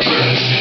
Deus!